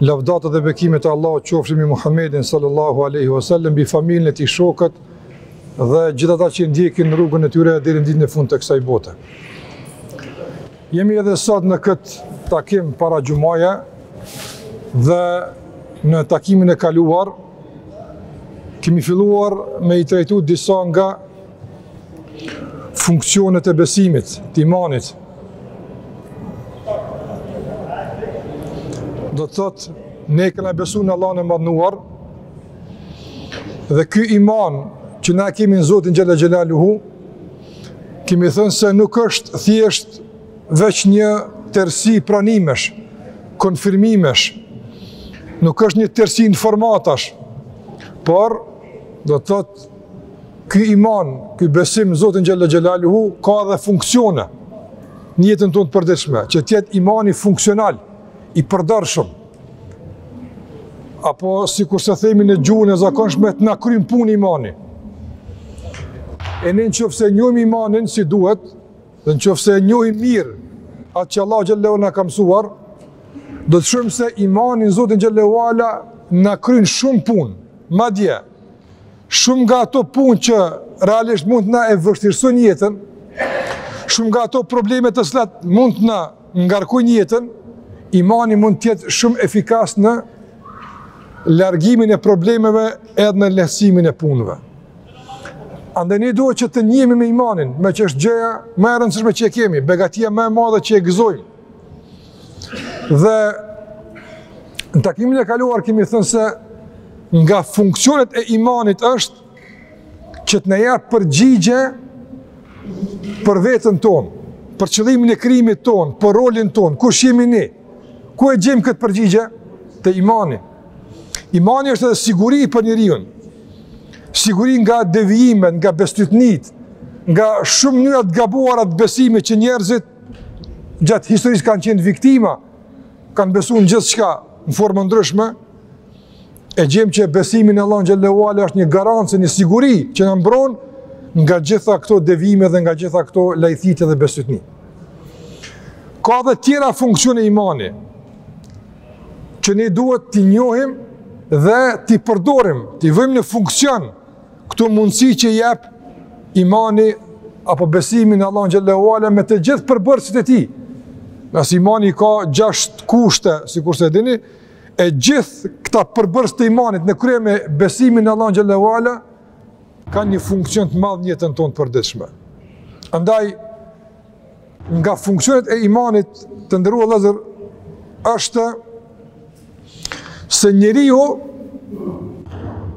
Lavdata dhe bekimet e Allahut qofshin mbi Muhammedin sallallahu alaihi wasallam, mbi familjen e tij, shokët dhe gjithë ata që ndjekin rrugën e tyre deri në ditën e fundit të kësaj bote. Jemi edhe sot në këtë takim para xhumaja dhe në takimin e kaluar kemi filluar me i trajtu disa nga Funksionet e besimit, të imanit, do të thot ne kena besu në Allahun e madhnuar dhe ky iman që na e kemi në Zotin xhel-le xhelaluhu kemi thënë se nuk është thjesht veç një tërsi pranimesh konfirmimesh nuk është një tërsi informatash por do të thot Ky iman, ky besim në Zotin xhel-le xhelaluhu, ka dhe funksione në jetën tonë të përditshme, që të jetë imani funksional, i përdorshëm. Apo, sikurse themi në gjuhën e zakonshme, të na kryn punë imani. E ne në qoftë se e njohim imanin si duhet, dhe në qoftë se e njohim mirë atë që Allahu xhel-le ue ala na ka mësuar, do të shohim se imani në Zotin xhel-le ue ala na kryn shumë punë, madje, Shumë nga ato punë që realisht mund të na e vështirësojnë jetën, shumë nga ato probleme të cilat mund të na ngarkojnë jetën, imani mund të jetë shumë efikas në largimin e problemeve edhe në lehësimin e punëve. Andaj ne duhet që të njihemi me imanin, meqë është gjëja më e rëndësishme që e kemi, begatia më e madhe që e gëzojmë. Dhe në takimin e kaluar kemi thënë se nga funksionet e imanit është që të na jep përgjigje për veten tonë, për qëllimin e krijimit tonë, për rolin tonë, kush jemi ne? Ku e gjejmë këtë përgjigje? Te imani. Imani është edhe siguri për njeriun. Siguri nga devijimet, nga bestytnitë, nga shumë mënyra të gabuara të besimit që njerëzit gjatë historisë kanë qenë viktima, kanë besu në gjithçka në forma të ndryshme, e gjejmë që besimi në Allahun xhel-le ue ala është një garancë, një siguri që na mbron nga gjitha këto devijime dhe nga gjitha këto lajthitje dhe bestytni. Ka dhe tjera funksione imani, që ne duhet t'i njohim dhe t'i përdorim, t'i vëjmë në funksion Këto mundësi që jep imani apo besimi në Allahun xhel-le ue ala me të gjithë përbërësit e tij. Nëse imani i ka gjashtë kushte, sikurse e dini, e gjithë këta përbërës të imanit në krye me besimin në Allahun xhel-le ue ala, kanë një funksion të madh në jetën tonë të përditshme. Andaj, Nga funksionet e imanit të nderuar vllezër, është se njeriu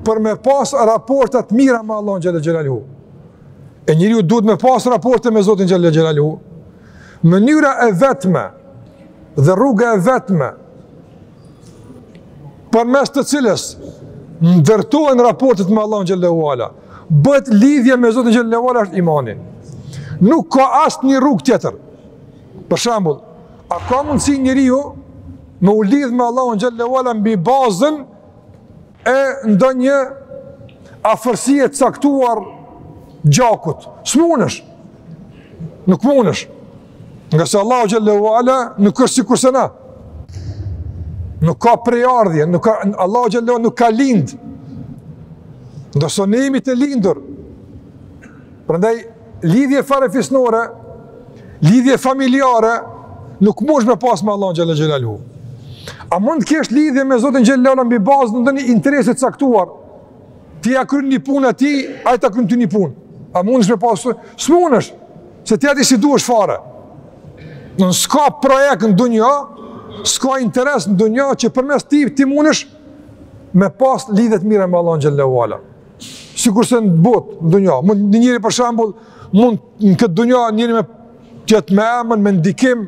për me pas raporte t'mira me Allahun xhel-le xhelaluhu. E njeriu duhet me pas raporte me Zotin xhel-le xhelaluhu. Mënyra e vetme dhe rruga e vetme përmes të cilës ndërtohen raportet me Allahun xhel-le ue ala. Bëhet lidhje me Zotin xhel-le ue ala është imani. Nuk ka asnjë rrugë tjetër. Për shembull, a ka mundsi njeriu me u lidh me Allahun xhel-le ue ala mbi bazën e ndonjë afërsie t'caktuar gjakut. S'munësh. Nuk munësh. Ngase Allahu xhel-le ue ala nuk është sikurse na. Nuk ka prejardhje, nuk ka Allahu xhelaluhu nuk ka lind. Ndërsa ne jemi të lindur. Prandaj Lidhje farefisnore, lidhje familjare, nuk munsh me pas me Allahun xhel-le xhelaluhu. A mund të kesh lidhje me Zotin xhel-le xhelaluhu mbi bazën e ndonjë interesi t'caktuar, ti ja kryn një punë atij, ai ta kryn ty një punë. A mundesh me pas, s'mundesh, se ti atij s'i duhesh fare. Në s'ka projekt në dunja, s'ka interes në dunja që përmes tij ti mundesh me pas lidhje t'mirë me Allahun xhelaluhu. Sikurse në botë, në dunja, mund një njeri për shembull, mund në këtë dunja njeri me jetë me emën, me ndikim,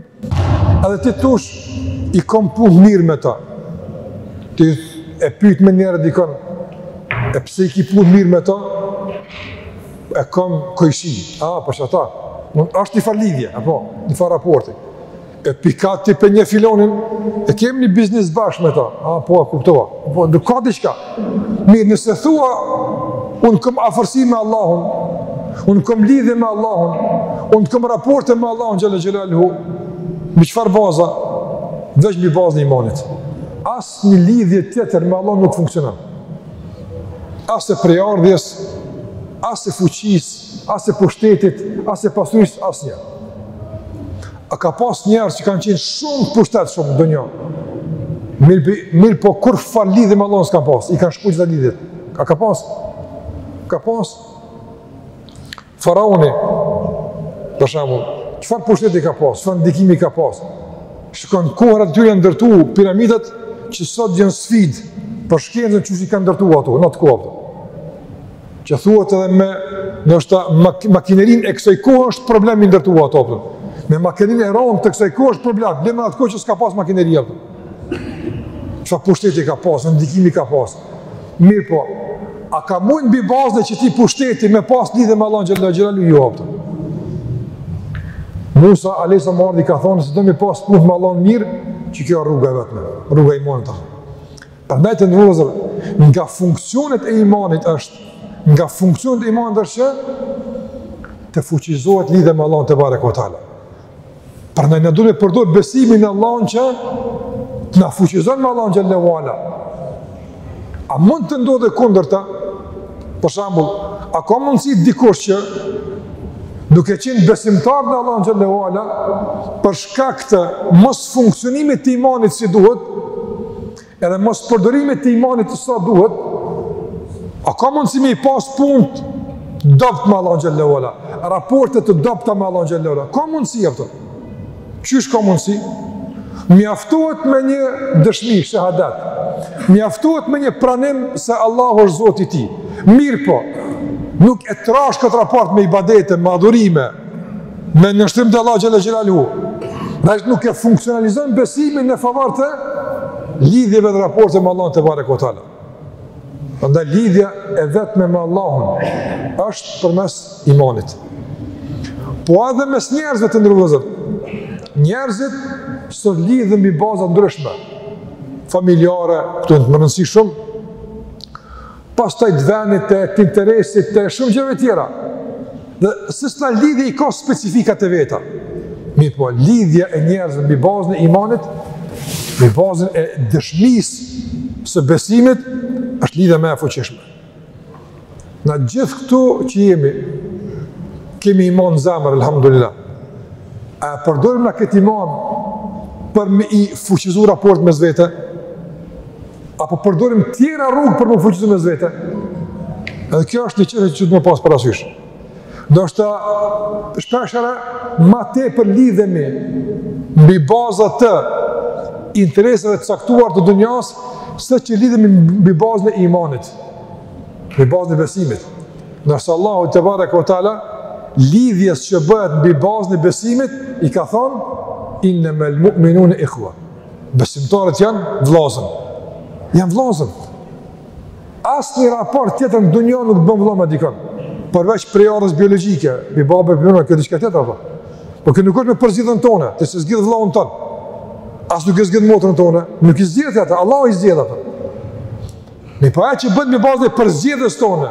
edhe ti thush i kom punët mirë me ta. Ti e pyt menjëherë dikon, e pse i ki punët mirë me ta, e kom kojshi, a, për qata, është një farë lidhje, apo, një farë raporti. E pi ka ti po e njeh filonin, e kemi një biznis bashkë me ta. A, po, e kuptova. Po, nuk ka diçka. Mirë, nëse thua, unë kom afërsi me Allahun, unë kom lidhje me Allahun, unë kom raporte me Allahun, xhel-le xhelaluhu, mbi çfarë baze, veç mbi bazën e imanit. Asnjë lidhje tjetër me Allahun nuk funksionon. As e prejardhjes, as e fuqisë, as e pushtetit, as e pasurisë, asnjë. A ka pas njerëz që kanë qenë shumë t'pushtetshëm në dunja? Mirë, mirëpo kurrfarë lidhje me Allahun s'kanë pas, i kanë shkputë lidhjet. A ka pas? Ka pas? Faraoni, për shembull, çfarë pushteti ka pas, çfarë ndikimi ka pas? Shiko n'kohërat e tij janë ndërtu piramidet që sot janë sfidë për shkencën qysh i kanë ndërtu ato, në atë kohë. Që thuat edhe me, ndoshta mak makinerinë e kësaj kohë është problem me i ndërtu ato, apo. Me makinerinë e rëndë të kësaj kohë është problem, dhe me atë kohë që s'ka pas makineri, apo. Çfarë pushteti ka pas, në ndikimi ka pas. Mirëpo, a ka mund mbi bazën e atij pushteti me pas lidhje me Allahun xhele xheleluhu, jo, apo. Musa alejhi selam ardh i ka thonë, nëse do m'i pas punët me Allahun mirë, qe kjo rruga e vetëme, rruga e imanit, i thonë. Prandaj të nderuar, nga funksionet e imanit është nga funksionet e imanit është që të fuqizohet lidhja me Allahun tebareke ue teala. Prandaj na duhet të përdor besimin në Allahun që të na fuqizon me Allahun xhele ue ala. A mund të ndodhë kundërta? Për shembull, a ka mundësi dikush që duke qenë besimtar në Allahun xhele ue ala, për shkak të mosfunksionimit të imanit si duhet, edhe mospërdorimit të imanit sa duhet, a ka mundësi me i pas punët dobët me Allahun xhele ue ala, raporte të dobëta me Allahun xhele ue ala, ka mundësi, apo. Qysh ka mundësi? Mjaftohet me një dëshmi, shahadat. Mjaftohet me një pranim se Allahu është Zoti i tij. Mirëpo, nuk e trash këtë raport me ibadete, me adhurime, me nënshtrim te Allahu xhele xheleluhu. Domethënë nuk e funksionalizon besimin në favor të lidhjeve dhe raporteve me Allahun tebareke ue teala. Prandaj lidhja e vetme me Allahun është përmes imanit. Po edhe mes njerëzve të nderuar vëllezër, njerëzit sot lidhen mbi baza të ndryshme, familjare, kjo është me rëndësi shumë, pastaj të vendit, të, të interesit, të shumë gjërave tjera. Dhe secila lidhje i ka specifikat e veta. Mirëpo, lidhja e njerëzve mi bazën e imanit, mi bazën e dëshmisë së besimit, është lidhja më e fuqishme. Na gjithë këtu që jemi, kemi iman në zemër, alhamdulillah. A e përdorim na këtë iman për me i fuqizu raportet mes vete? apo përdorim tjera rrugë për me u fuqizu mes vete, edhe kjo është një çështje që duhet me pas parasysh. Ndoshta shpeshherë ma tepër lidhemi mbi baza të interesave të caktuar të dunjas, se ç'lidhemi mbi bazën e imanit, mbi bazën e besimit. Ndërsa Allahu tebareke ue teala, lidhjes që bëhet mbi bazën e besimit, i ka thonë, innemel mu'minune ikhua. Besimtarët janë vëllazër. Janë vëllazër. Asnjë raport tjetër në dunja nuk të bën vëlla me dikënd. Përveç prejardhjes biologjike, me babë prej nëne, kjo diçka tjetër apo. Po kjo nuk është me përzgjedhjen tonë, ti s'e zgjedh vëllaun tënd. As nuk e zgjedh motrën tënde, nuk i zgjedh ti ata, Allahu i zgjedh ata. Mbi po ajo që bëhet mbi bazën e përzgjedhjes tonë,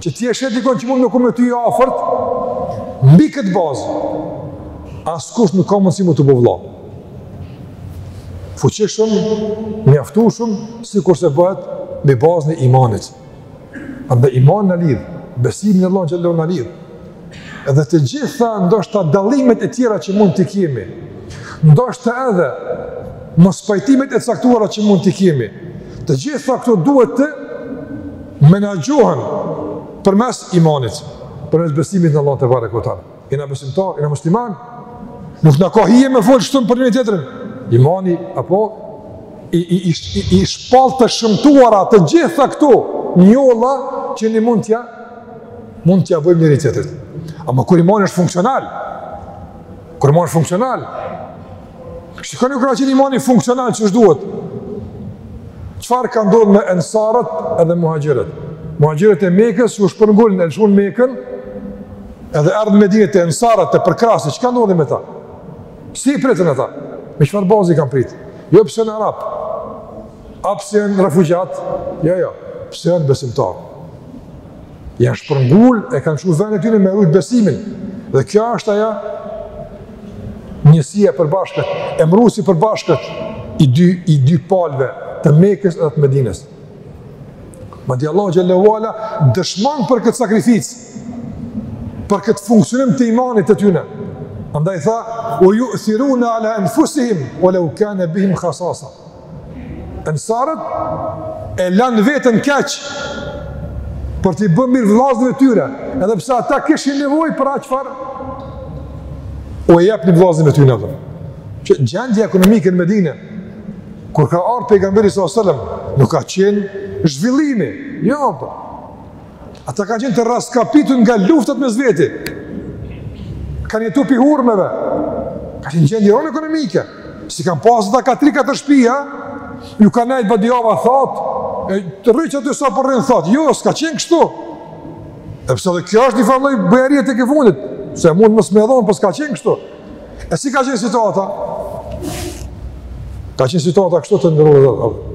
që ti e sheh dikon që mund me u kon me ty i afert, mbi këtë bazë, askush nuk ka mundësi m'u të bo vlla fuqishëm, mjaftushëm, sikurse bëhet mbi bazën e imanit. Andaj imani na lidh, besimi në Allahun xhelle na lidh, Edhe të gjitha ndoshta dallimet e tjera që mund t'i kemi, ndoshta edhe mospajtimet e caktuara që mund t'i kemi, të gjitha këto duhet të menaxhohen përmes imanit, përmes besimit në Allahun tebareke ue teala. E na besimtar, e na musliman, nuk na ka hije me fol shtu për njëri-tjetrin. Imani apo i i i, i, i shpall të shëmtuara të gjitha këto njolla që ne mund t'ja Mund t'ja bëjmë njëri tjetrit. Ama kur imani është funksional, kur imani është funksional, shikoni kur ka qenë imani funksional qysh duhet, çfarë ka ndodhë me ensarët edhe muhaxhirët? Muhaxhirët e Mekës që u shpërngulën e lëshun Mekën, edhe ardhën Medine te ensarët, te përkrahësit, çka ndodhi me ta? Si i pritën ata? Me çfarë baze i kanë pritë? Jo pse janë arabë, A pse janë refugjat? Jo, jo, pse janë besimtarë? Janë shpërngul e kanë lshu venin e tyne me rujt besimin. Dhe kjo është ajo njësia e përbashkët, emruesi i përbashkët i dy, i dy palve të Mekës dhe të Medinës. Madje Allahu xhelle ue ala dëshmon për këtë sakrificë, për këtë funksionim të imanit të tyne. Andaj tha, ue juthirune ala enfusihim, ue leu kane bihim khasasa. Ensarët e lanë veten keq për t'i bërë mirë vllaznive tyre, edhe pse ata kishin nevojë për atë çfarë ua jepnin vllaznive tyre. Dhe. Gjendja ekonomike në Medine, kur ka ardh pejgamberi s.a.s. nuk ka qenë zhvillimi, jo, për. Ata kanë qenë të raskapitur nga luftat mes veti. Kanë jetu prej hurmeve. Ka qenë gjendje jo ekonomike. S'i kanë pasë ata ka tri katër shpia, ju kanë nejtë badihava, e të rrëqë aty sa përrejnë po thatë. Jo, s'ka qenë kështu. Edhe pse edhe kjo është një farë lloj bujarie tekefundit, se mundesh mos me dhonë, por po s'ka qenë kështu. E si ka qenë situata? Ka qenë situata kështu të nderuar dhe dhe dhe.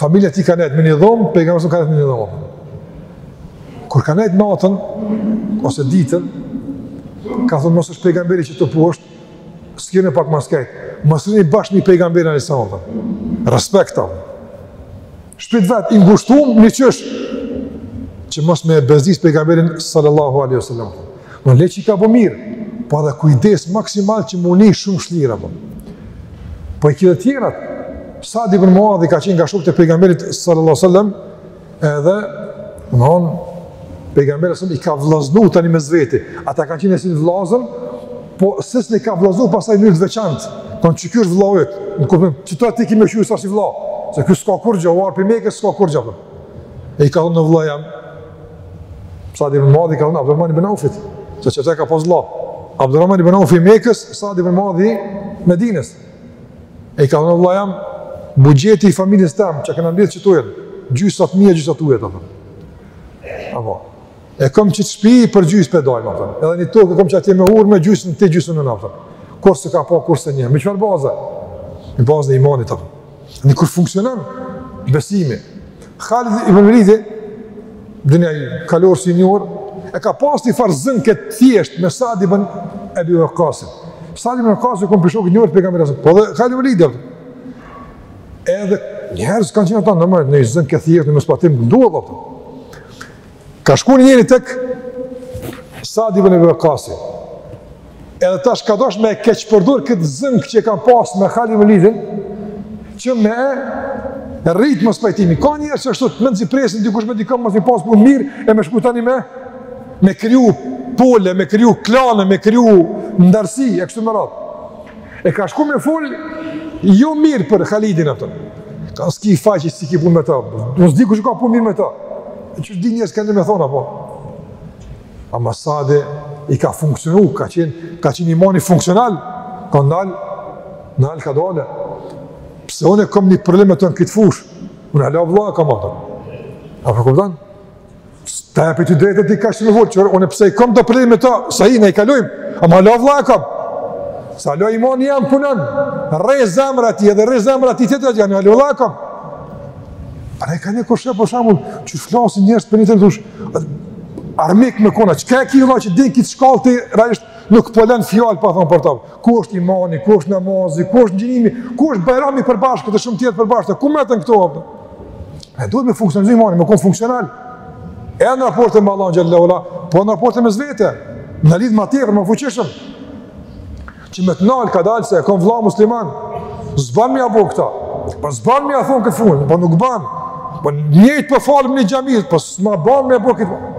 Familja e tij ka nejtë me një dhomë, pejgamberi ka nejtë me një dhomë. Kur ka nejtë natën, ose ditën, ka thonë mos është pejgamberi qitu poshtë, shkoni pak më skaj, mos rrini bash mbi pejgamberin alejhi selam. Respekt. N'shpi t'vet, i ngushtum njiqysh, që mos me bezdisë pejgamberin sallallahu alaihi wa sallam. Në leqë i ka bo mirë, po edhe kujdes maksimal që më një shumë shlira, po. Po i kjede tjerat, Sad ibn Muadhi ka qenë nga shokët e pejgamberit sallallahu sallam, edhe, në honë, pejgamberi sallam i ka vllaznu tanë mes veti, ata kanë qenë si vllazën, po sës në ka vllaznu pasaj njërë të veçantë, kanë që kjo është vllau jot, në kuptim, që ta ti ki me kqyr si vlla, se kjo s'ka kurgja, u ardh prej Meke s'ka kurgja, po. e i ka thonë vllau jem, Sad ibn Muadhi i ka thonë Abdurrahman ibn Aufit, se që të ka pas vlla. Abdurrahman ibn Aufit i Mekës, Sad ibn Muadhi i Medinës. E i ka thonë vllau jem, buxheti i familjes tem, që këna mbjetë që të ujen, gjysa t'mijat, gjysa t'tujat, të thëmë. Apo, e kom qit shpi, përgjysë po e dajmë, të thëmë. Edhe një tokë, kom qatje me hurma, gjysën ti gjysën unë, të thëmë. Kurrë s'e ka pa, kurrë s'e njeh, me çfarë baze? Me bazën e imanit, të thëmë. Në kur funksionon besimi. Khalid ibn Velidi, ai kalorësi i njohur, e ka pas një farë zënke të thjeshtë me Sad ibn Ebi Vakasin. Sad ibn Vakasin e kemi shok i njohur i pejgamberit a.s., po dhe Khalid ibn Velidi, edhe njerëz kanë qenë ata në mërë, një zënkë të thjeshtë, një mospajtim të nduhet, dhe, ka shku një njeri tek Sad ibn Ebi Vakasin, Edhe tash ka dasht me e keqpërdor këtë zënkë që e ka pasë me Khalid Velidin, që me e rritë mospajtimin. Ka njerëz që është të mezi presin, dikush me dikan mos i pasë punët mirë, e me shku tani me, me kriju pole, me kriju klane, me kriju ndasi, e kështu me radhë. E ka shku me fol jo mirë për Khalidin atë. Ka s'ki faqë, s'ki punë me ta. Nëse dikush s'i ka punët mirë me ta. Që s'di njerëz ka një me thona, po. ama Sadit i ka funksionu, ka qenë, ka qenë imani funksional, ka ndalë, ndalë kadale. Pse unë e kom një problem me të në këtë fushë, unë hala vlla e kam atë. A po kupton? Ta e për të drejtë ti ka që me vërë, që unë edhe pse i kom do probleme me të, sa i ne i kalojmë, ama hala vlla e kam. Sa la imani jem punën, prej zemre atij edhe prej zemre atij të të të janë, hala vlla e kam. A ne ka njerëz, për shembull, që flasin njështë për një të në të Armik me konë, që ka e kjë deri n'këtë shkallë të rrështë, nuk po lënë fjalë pa thonë për të. Ku është imani, ku është namazi, ku është agjinimi, ku është bajrami i përbashkët e shumë tjera përbashkët, ku metën këto, apo? E duhet me funksionu imani, me konë funksional. E në raporte me Allahun xhele xhelaluhu, po në raporte mes vete, një lidhje ma tjetër, ma e fuqishme. Që me të nalë kadalë se e kom vlla musliman, s'ban me e bo këta, po s'ban me e thonë këtë punë, po nuk ban, po njëjtë po po falemi n'një xhami, po s'ma ban me e bo këtë punë.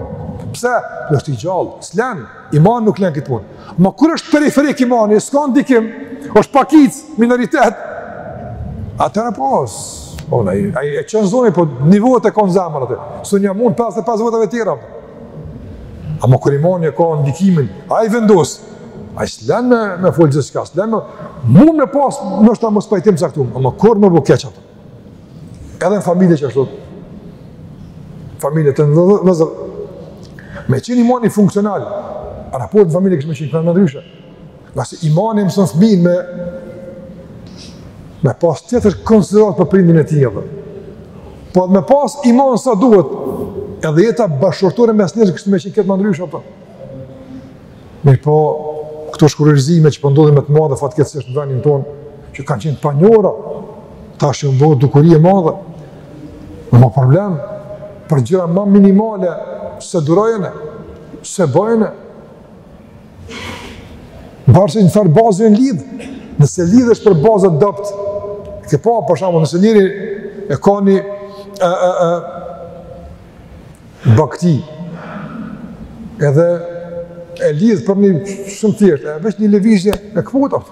Pse? Në është i gjallë, s'len, imani nuk len këtë punë. Ama kur është periferik imani, s'ka ndikim, është pakicë, minoritet, atëherë e pas, po, ai e çon zonin, po një votë e ka në zemër atë, s'ju mund 55 votave tjera, Ama kur imani e ka ndikimin, ai vendos, ai s'len me, me folë gjithçka, s'len me, mund me pas, noshta mospajtim të caktum, ama kurrë me bo keq atë. Edhe në familje qashtu, familjet tona vllezër, me qenë imani funksional, raporti në familje kish me qenë, krejt ma ndryshe, Ngase imani e mëson fëminë me me pas tjetër konsideratë për prindin e tij. Po edhe me pas iman sa duhet, edhe jeta bashkëshortore mes njerëzve kish me qenë krejt ma ndryshe, apëta. Mirëpo, këto shkurorëzime që po ndodhin po me të madhe fatkeqësisht në vendin tonë, që kanë qenë të panjohura, tash është bo dukuri e madhe, ma problem, për gjëra ma minimale, s'e durojnë, s'e bojnë, Varet se në çfarë baze je lidhë, nëse lidhesh për bazë të dobët, e ke pa, për shembull, nëse njeri e ka një e, e, e, bakti, edhe e lidh për një shumë tjertë, e veç një lëvizje, e këput atë.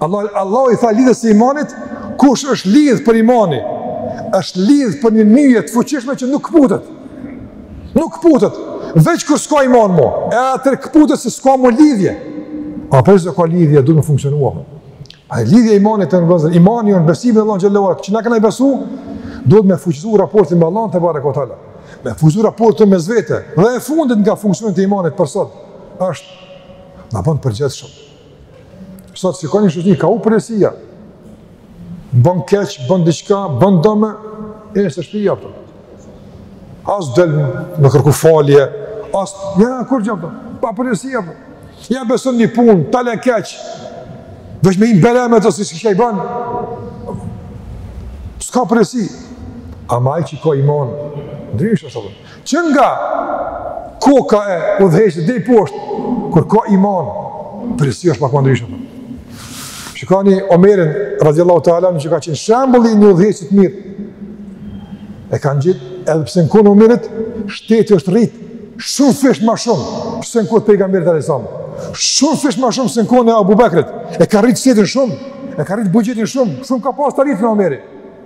Allahu, Allahu i tha lidhjes së imanit, kush është lidhë për imanin, është lidhë për një nyje të fuqishme që nuk këputet. Nuk këputet, veç kur s'ka iman mo, e atëherë këputet se s'ka mo lidhje. A përderisa ka lidhje, do me funksionu. Ajo lidhje e imanit tonë vllezër, imani jonë, besimi në Allahun xhelle ve ala që na kena i besu, duhet me fuqizu raportin me Allahun tebareke ve teala. Me fuqizu raportin mes vete, dhe e fundit nga funksionet e imanit për sot, është na bon të përgjegjshëm. Sot shikoni në shoqëri ka hup përgjegjësia. Bën keq, bën diçka, bën dëme, e nëse shpi jepë. As del me kërku falje, as ja, kurgjo. Pa përgjegjësi. Ja beson një punë, ta le keq. Veç me i bela me të si çka ai bën. S'ka përgjegjësi. Ama ai që ka iman, ndryshe, së Që nga koka e udhëheqjes deri poshtë, kur ka iman, përgjegjësia është pak më ndryshe. Shikoni Omerin, radiallahu ta'ala anhu, që ka qenë shembulli i një udhëheqësi të mirë, e kanë gjetë, edhe pse në kohën e Omerit, shteti është rritë, shumëfish ma shumë se në kohën e pejgamberit alejhi selam, shumëfish ma shumë se në kohën e Ebu Bekrit, e ka rritë shtetin shumë, e ka rritë buxhetin shumë, shumë ka pas të arritme Omeri.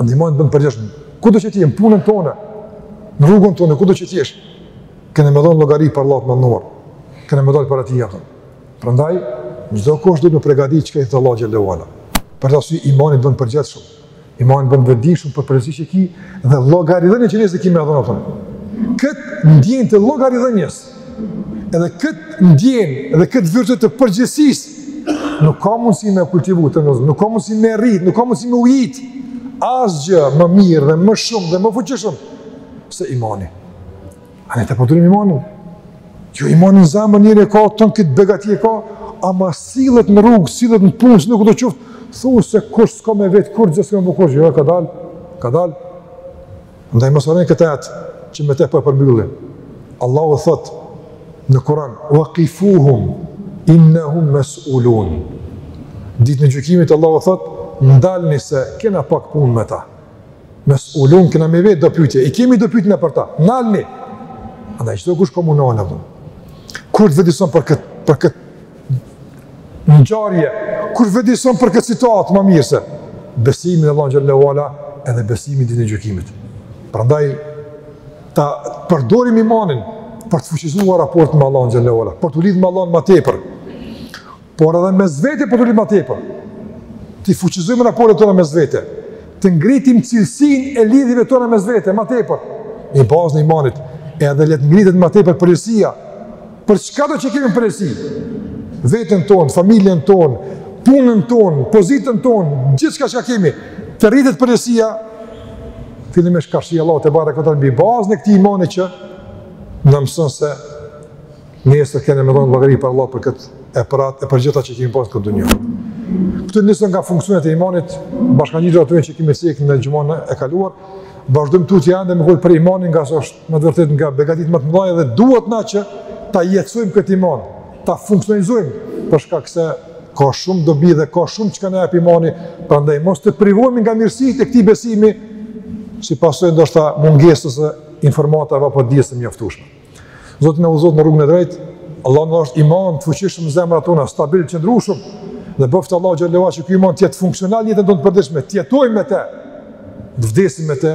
Ndihmojnë të bëjmë përgjeshëm. Ku do që të jemë punën tonë, në rrugën tonë, ku do që të jesh? Kënë me dhonë logari për latë më nëmërë. Kënë me dhonë për ati jetën. Për ndaj, në gjithë kohë është dhëtë me pregadi që ka i thë Allah Gjellë Vala. Për të asy imanit bënë përgjeshë shumë. Imanit bënë vëndi shumë për përgjeshë që ki dhe logari dhënjë që njësë dhe ki me dhënë. Këtë ndjenë të logari dhënjës. Edhe këtë ndjenjë, edhe këtë virtyt të përgjegjësisë, nuk ka mundësi me kultivu te njerëzit, nuk ka mundësi me rritë, nuk ka mundësi me ujitë, asgjë më mirë dhe më shumë dhe më fuqishëm, se imani. Andaj ta përdorim imanin. Jo imanin në zemër njeri e ka, tanë këtë begati e ka, ama sillet në rrugë, sillet në punë, kudo qoftë, thua se kurkush s'ka me vetë, kurgjë s'ka me bo kurkush, jo, kadalë, kadalë, Ndaj mos harroni këtë ajet që me të po e përmbyllim. Allahu thotë në Kur'an: "Waqifuhum innahum mas'ulun." Ditën e gjykimit Allahu thotë: "Ndalni se kena pak punë me ta." Mas'ulun kena me vetë do pyetje, i kemi do pyetje për ta. Ndalni. Andaj çdokush ka me u ndal, po. Kush të vetëdijeson për kët për kët Ngjarje, kush të vetëdijeson për këtë situatë më mirë se besimi në Allahun xhelle ve ala edhe besimi në ditën e gjykimit? Prandaj, ta përdorim imanin për të fuqizuar raportin me Allahun xhelle ve ala, për t'u lidhë me Allahun më tepër, por edhe mes vete për t'u lidhë më tepër, t'i fuqizojmë raportet tona mes vete, ta ngritim cilësinë e lidhjeve tona mes vete, më tepër, mbi bazën e imanit, edhe le të ngritet më tepër përgjegjësia, Për çkado që kemi përgjegjësi, veten tonë, familjen tonë, punën tonë, pozitën tonë, gjithçka që kemi, të rritet përgjegjësia, fillimisht karshi Allahut tebareke ve teala mbi bazën e këtij imani që na mëson se nesër kena me dhonë llogari para Allahut për këtë e për atë e për gjithçka që kemi pasë në këtë dunja. Ky është njëri nga funksionet e imanit, bashkangjitur atyre që kemi cekë në xhumanë e kaluar, vazhdojmë tutje ende me kujtu për imanin ngase është Me të vërtetë nga begatitë më të mëdha dhe duhet na që ta jetësojmë këtë iman, ta funksionalizojmë, për shkak se ka shumë dobi dhe ka shumë çka na jep imani, prandaj mos të privohemi nga mirësitë e këtij besimi, si pasojë ndoshta e mungesës së informatave apo dijes së mjaftueshme. Zoti na udhëzoftë në rrugën e drejtë, Allahu na dhashtë iman të fuqishëm në zemrat tona, stabil qëndrueshëm, dhe bëftë Allahu xhelle ve ala që ky iman të jetë funksional në jetën tonë të përditshme, të jetojmë me te, të vdesim me te,